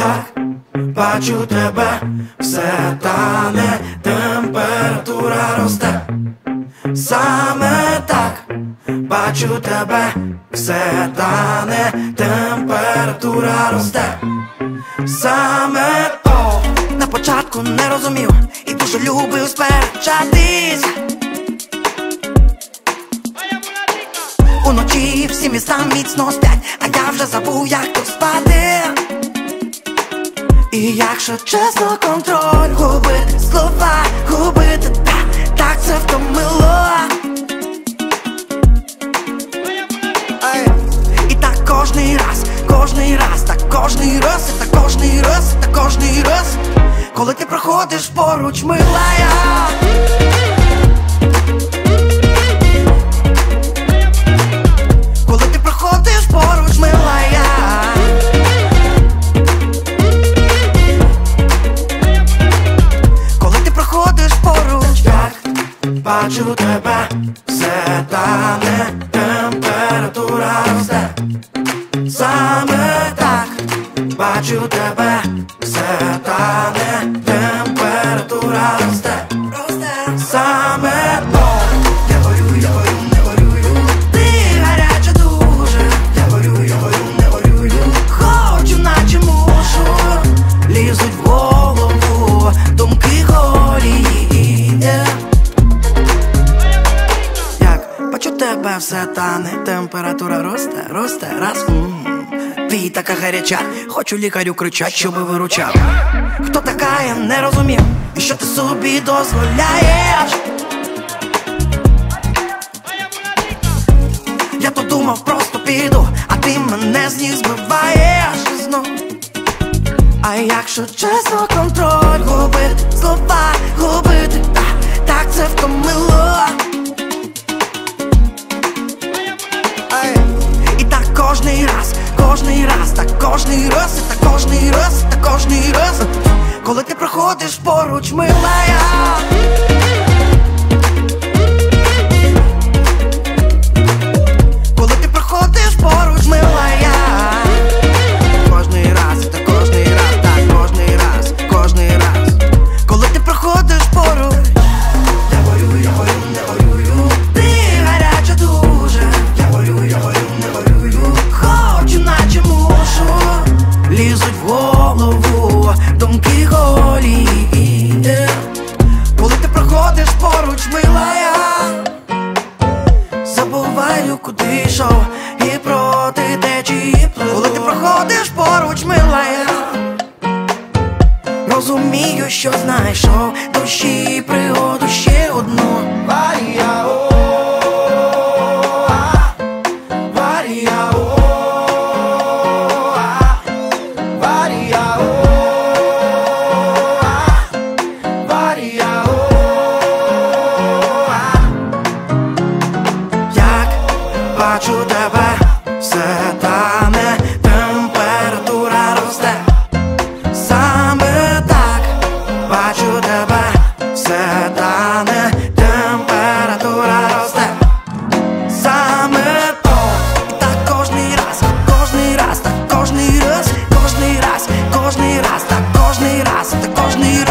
як бачу тебе, все тане, температура росте. Саме так бачу тебе, все тане, температура росте. Саме о, на початку не розумів і дуже любив сперечатись. Уночі всі міста міцно спять, а я вже забув, як тут спати. І якщо чесно, контроль губити слова, губити та, так це втомило. І так кожний раз, кожний раз, так кожний раз, і так кожний раз, і так кожний раз, коли ти проходиш поруч, милая. Бачу тебе, все тане, температура росте. Саме так бачу тебе, все тане, температура росте. Тебе все тане, температура росте, росте, раз. Ти така гаряча, хочу лікарю кричать, щоб виручав. Хто така, я не розумів, і що ти собі дозволяєш? Я то думав, просто піду, а ти мене з ніг збиваєш знов. А якщо чесно, контроль губити слова, губити, та, так це втомило. Кожний раз, і кожний раз, та кожний раз, коли ти проходиш поруч, милая. знаю, куди йшов і проти течії плив. Коли ти проходиш поруч милая Розумію, що знайшов душі пригоду ще одну. хочу тебе, все тане, температура росте, саме так бачу тебе, все тане, температура росте, саме то, так кожний раз, кожний раз, так кожний раз, кожний раз, кожний раз, так кожний раз, так кожний раз.